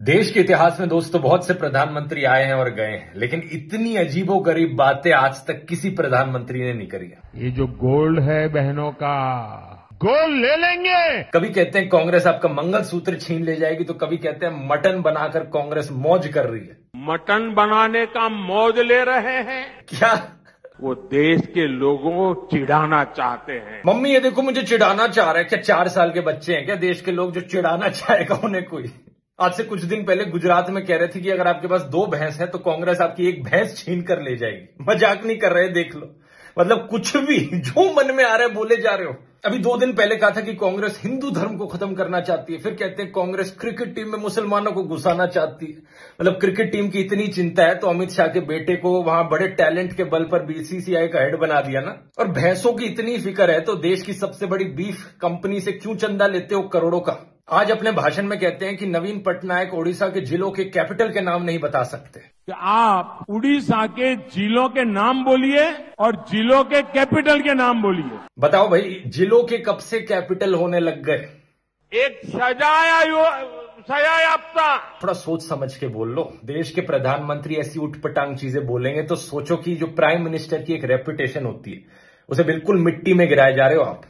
देश के इतिहास में दोस्तों बहुत से प्रधानमंत्री आए हैं और गए हैं लेकिन इतनी अजीबो गरीब बातें आज तक किसी प्रधानमंत्री ने नहीं करी है। ये जो गोल्ड है बहनों का गोल्ड ले लेंगे! कभी कहते हैं कांग्रेस आपका मंगलसूत्र छीन ले जाएगी तो कभी कहते हैं मटन बनाकर कांग्रेस मौज कर रही है। मटन बनाने का मौज ले रहे हैं। क्या? वो देश के लोगों को चिढ़ाना चाहते हैं। मम्मी ये देखो मुझे चिढ़ाना चाह रहा है। क्या चार साल के बच्चे हैं? क्या देश के लोग जो चिढ़ाना चाहेगा उन्हें कोई? आज से कुछ दिन पहले गुजरात में कह रहे थे कि अगर आपके पास दो भैंस है तो कांग्रेस आपकी एक भैंस छीन कर ले जाएगी। मज़ाक नहीं कर रहे, देख लो। मतलब कुछ भी जो मन में आ रहा है, बोले जा रहे हो। अभी दो दिन पहले कहा था कि कांग्रेस हिंदू धर्म को खत्म करना चाहती है। फिर कहते हैं, कांग्रेस क्रिकेट टीम में मुसलमानों को घुसाना चाहती है। मतलब क्रिकेट टीम की इतनी चिंता है तो अमित शाह के बेटे को वहाँ बड़े टैलेंट के बल पर बीसीसीआई का हेड बना दिया ना। और भैंसों की इतनी फ़िक्र है तो देश की सबसे बड़ी बीफ कंपनी से क्यों चंदा लेते हो करोड़ों का? आज अपने भाषण में कहते हैं कि नवीन पटनायक ओडिशा के जिलों के कैपिटल के नाम नहीं बता सकते। कि आप उड़ीसा के जिलों के नाम बोलिए और जिलों के कैपिटल के नाम बोलिए। बताओ भाई जिलों के कब से कैपिटल होने लग गए? एक सजाया सजायाफ्ता थोड़ा सोच समझ के बोल लो। देश के प्रधानमंत्री ऐसी उठपटांग चीज़ें बोलेंगे तो सोचो कि जो प्राइम मिनिस्टर की एक रेपुटेशन होती है उसे बिल्कुल मिट्टी में गिराए जा रहे हो आप।